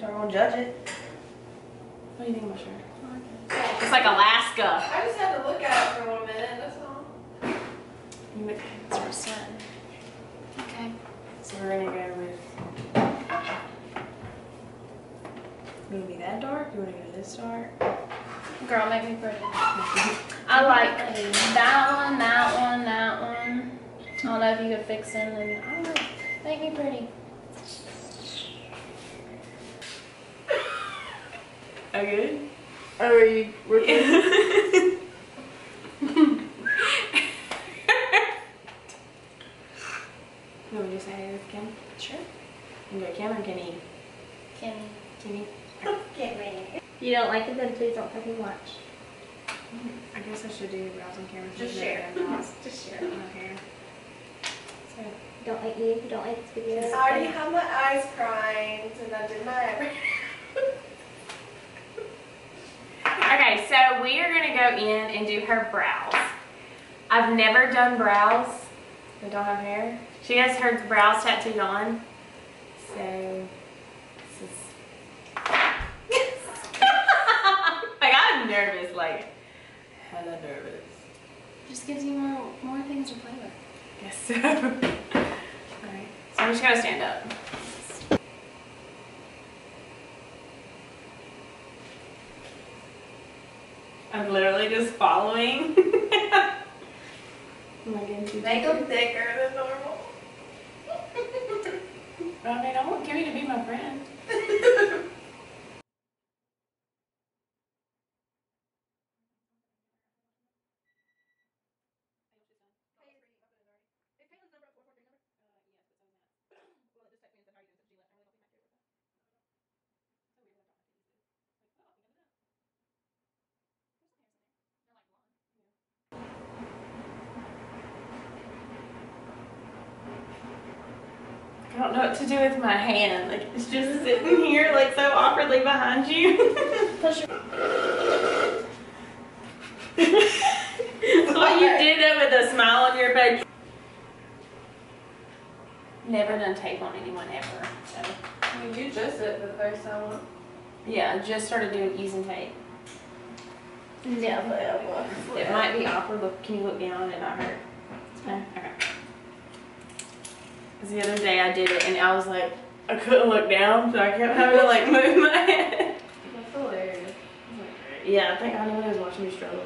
Y'all gonna judge it. What do you think of my shirt? It's like Alaska. I just had to look at it for one minute, that's all. You would start sweating. Okay. So we're gonna go with. You wanna be that dark? You wanna go this dark? Girl, make me pretty. I like that one, that one, that one. I don't know if you could fix them and I don't know. Make me pretty. Good. Oh, are you working? You want me to say hey with Kim? Sure. You go Kim or Kenny? Kenny. Kenny. Get ready. You don't like it, then please don't fucking watch. I guess I should do brows on camera. Just share. they're brows. Just share. Okay. So, don't like me, if you don't like this video. I already have my eyes primed and I did my eyebrows. Okay, so we are gonna go in and do her brows. I've never done brows I don't have hair. She has her brows tattooed on. So this is like I'm nervous, like hella nervous. Just gives you more more things to play with. Guess so. Alright. So I'm just gonna stand up. I'm literally just following. Am I getting too Make them thicker than normal. I mean, I want Kimmie to be my friend. I don't know what to do with my hand. Like it's just sitting here, like so awkwardly behind you. Push your well, you did that with a smile on your face. Never done tape on anyone ever. So I mean, you just did the first time. yeah, just started doing easing tape. Yeah, but it might be awkward. Look, can you look down and not hurt? No? Okay. Because the other day I did it and I was like, I couldn't look down, so I kept having to like move my head. That's hilarious. Yeah, I think I know he was watching me struggle.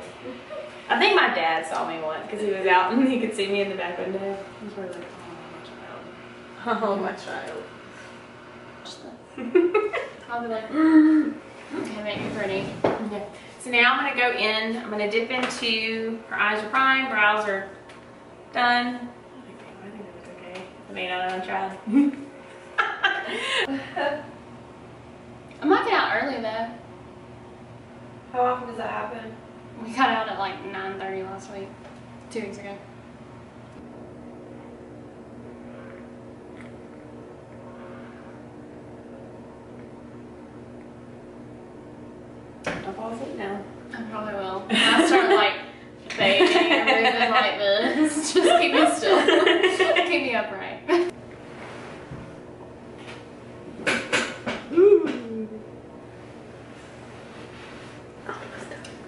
I think my dad saw me once because he was out and he could see me in the back window. He was probably like, oh, my child. Oh, my child. I'll be like, mm-hmm. okay, make me pretty. Okay. So now I'm gonna go in. I'm gonna dip into her eyes are primed, brows are done. I think they, I think they look okay. I mean, I don't tried. I'm not getting out early though. How often does that happen? We got out at like 9:30 last week, two weeks ago. Don't fall asleep now. I probably will. When I start like fading and moving like this, just keep me still. keep me upright. I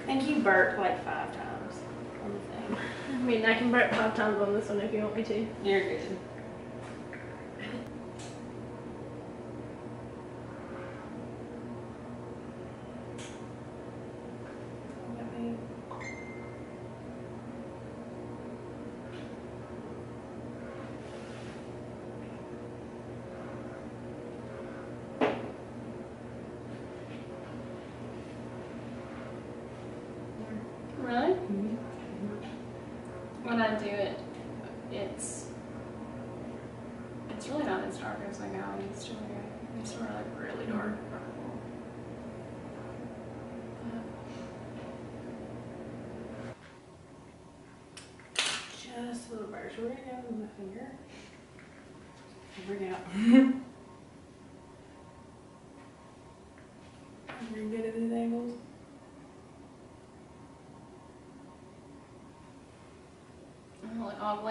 think you burped like five times on the thing. I mean, I can burp five times on this one if you want me to. You're good. Really? When I do it, it's it's really not as dark as I got. I used to wear. I used to wear like really mm-hmm. dark. Just a little brush. We're gonna go with my finger. Bring it out.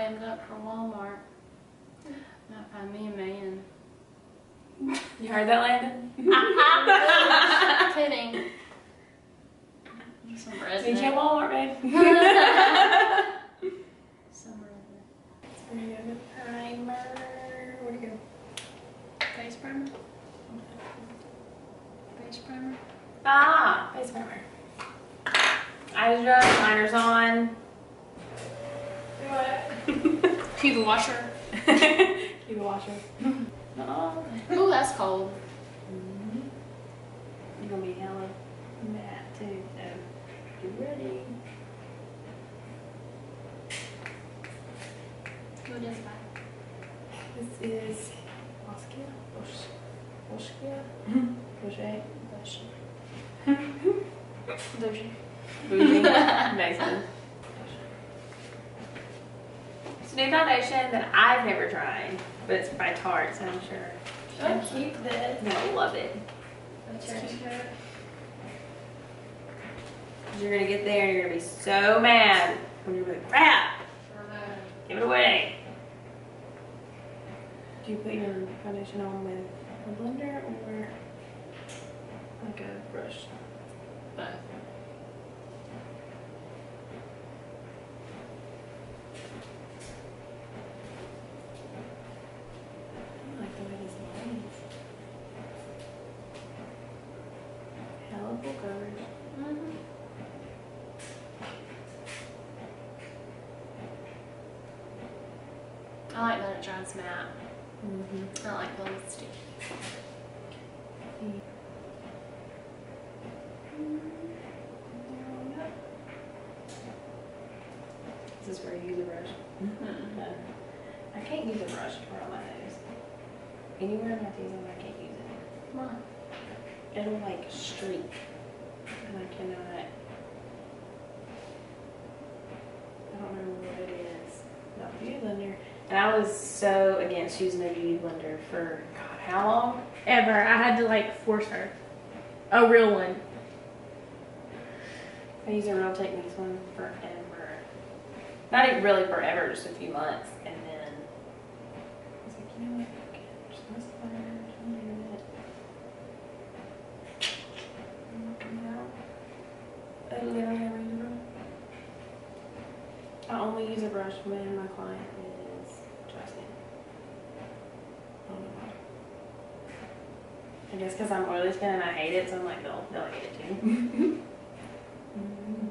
babe got from Walmart. Not by me and man. You heard that, Landon? Kidding. Some resident. Meet you at Walmart, babe. Some resident. Primer. Where'd you go? Face primer? Face primer? Ah, face primer. Eyes dry, liners on. Do it. Cue the washer. Keep the washer. Oh, Oh, that's cold. Mm-hmm. you're gonna be hella mad too, so get ready. What is that? This is Oskia. Osh. Oshkia. Boucher. Bush. Bougie. Bougie. Mason. It's a new foundation that I've never tried, but it's by Tarte, so I'm sure. Should I'll keep this. No, love it. Let's keep it. You're gonna get there and you're gonna be so mad when you're like, crap, give it away. Do you put your foundation on with a blender or like a brush? Both. I like the way this lights. Hella full coverage. Mm-hmm. I like that it dries matte. Mm-hmm. I like the lipstick. This is where you use a brush. No. I can't use a brush for on my nose. Anywhere I'm not using, I can't use it. Come on. It'll like streak, and I cannot. I don't know what it is. Not beauty blender. And I was so against using a beauty blender for God, how long? Ever. I had to like force her. A real one. I used a Real Techniques one forever. Not even really forever, just a few months, and then I was like, you know what? fuck it, just let's learn, just learn. I'm working out. I literally never use. I only use a brush when my client is dry skin. I don't know why. I guess because I'm oily skin and I hate it, so I'm like, they'll, they'll hate it too. Mm.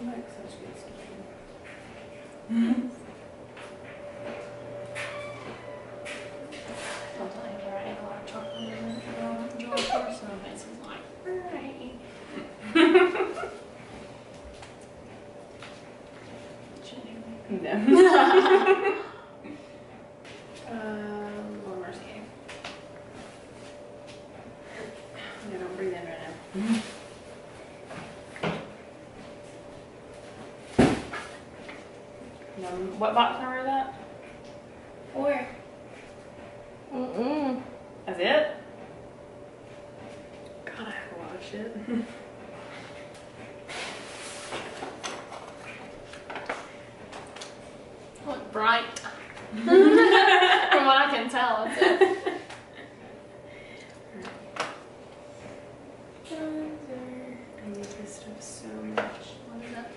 I like such good skin. Don't tell you where I ate a lot of chocolate in it. I don't enjoy it personally. Mason's like, alright. No. um, Lord mercy. Yeah, don't breathe in right now. Um, what box number is that? Four. Mm-mm. That's it? God, I have a lot of shit. Look bright. From what I can tell, it's it. Bronzer. I use this stuff so much. What is that?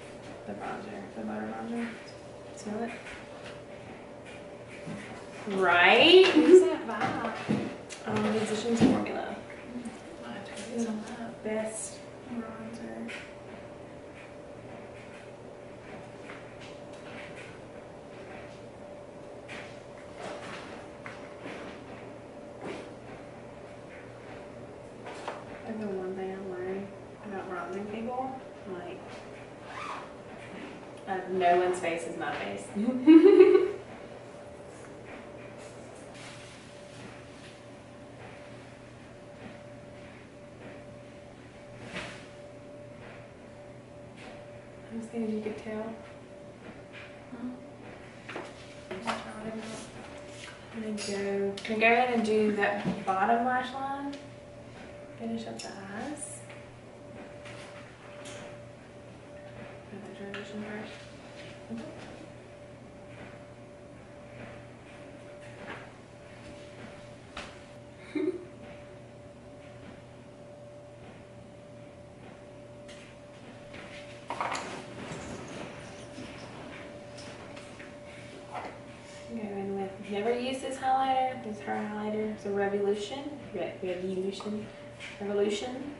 The bronzer, the butter bronzer. Smell it? Right? Who's that by? Um, Physician's Formula. I have to get some of that. Best bronzer. That's the one thing I've learned about bronzing people. Like, uh, no one's face is my face. I was thinking you could tell. I'm gonna go, can go ahead and do that bottom lash line. Finish up the eyes. Do the transition Never used this highlighter, this highlighter, it's a Revolution, Re Revolution, Revolution.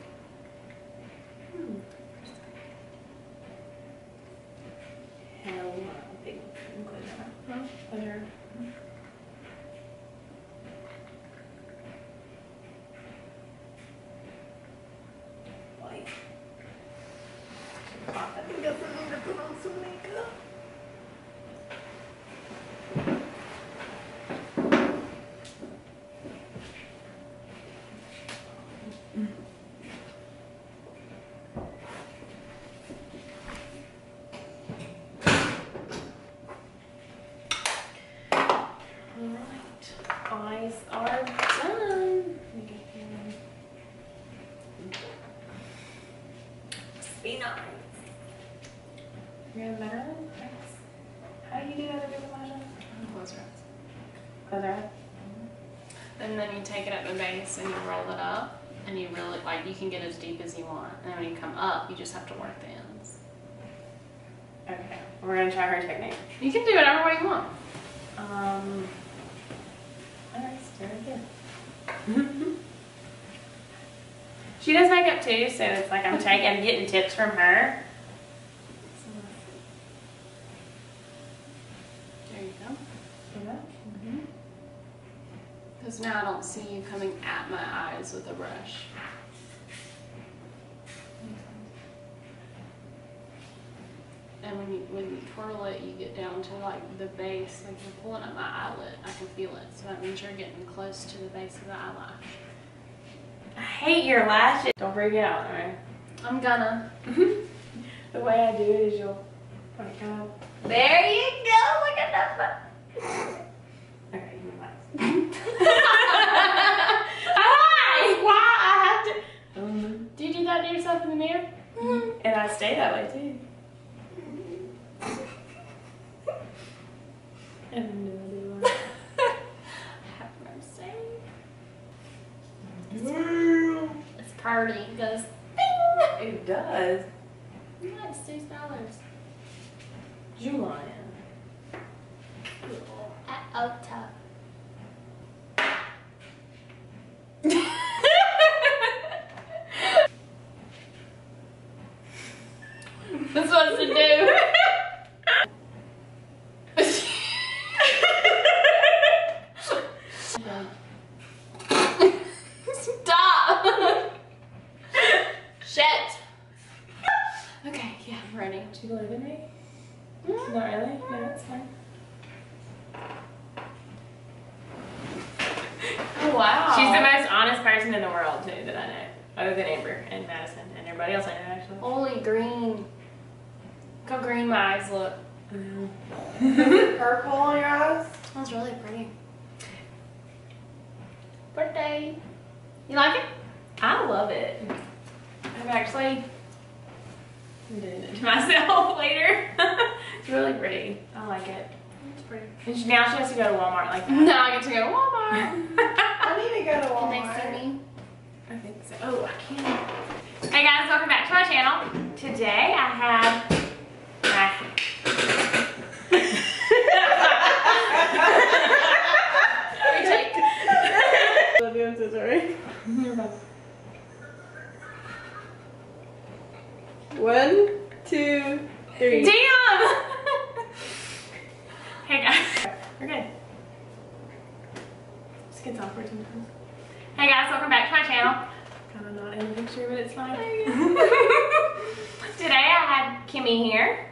Put on some makeup. Alright, eyes are done. Let me get them. Be nice. You're measure them? Thanks. How do you do that other measure? Close your eyes. Close eyes. And then you take it at the base and you roll it up and you really like you can get as deep as you want. And when you come up, you just have to work the ends. Okay, we're gonna try her technique. You can do whatever way you want. Um. Alright, start again. she does makeup too, so it's like I'm taking, I'm getting tips from her. There you go. You know? Because now I don't see you coming at my eyes with a brush. And when you when you twirl it, you get down to like the base, like you're pulling at my eyelid. I can feel it, so that means you're getting close to the base of the eyelash. I hate your lashes. Don't freak out, alright? I'm gonna. The way I do it is you'll kind of. There you go. Look at that. Okay, you relax. Why? Why? I have to. Do you do that to yourself in the mirror? Mm-hmm. and I stay that way too. I have no idea why. It's party. It goes. Bing! It does. Yeah, it's two dollars. Julian. At Ulta. That's what to do. Stop. Shit. Okay, yeah, I'm ready. Do you believe in me? Not really. No, it's fine. Oh wow. She's the most honest person in the world too that I know, other than Amber and Madison and everybody else I know actually. Holy green. Look how green my eyes look. Mm-hmm. Purple on your eyes? Smells really pretty. Birthday. You like it? I love it. I'm actually doing it to myself later. it's really pretty. I like it. It's pretty. And she, now she has to go to Walmart like that. Now I get to go to Walmart. I need to go to Can they see me? I think so. Oh, I can't. Hey guys, welcome back to my channel. Today I have my Retake. Olivia, I'm so sorry. One, two, three. Damn! hey guys. We're good. Just gets awkward sometimes. Hey guys, welcome back to my channel. Kind of not in the picture, but it's fine. Today I had Kimmie here.